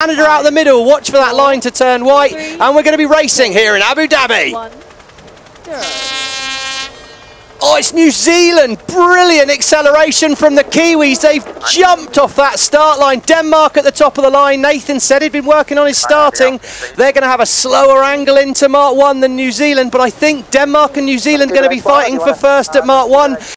Canada out the middle. Watch for that line to turn white. And we're going to be racing here in Abu Dhabi. Oh, it's New Zealand. Brilliant acceleration from the Kiwis. They've jumped off that start line. Denmark at the top of the line. Nathan said he'd been working on his starting. They're going to have a slower angle into Mark 1 than New Zealand, but I think Denmark and New Zealand are going to be fighting for first at Mark 1.